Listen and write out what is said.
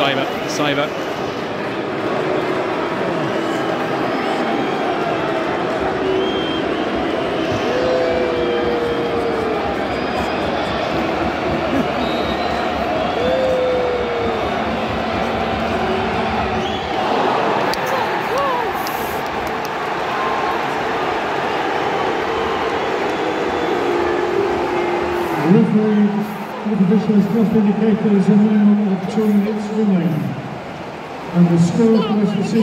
Saver, Saver. Referee, the official has just indicated there's a minimum of two minutes remaining. And the score for City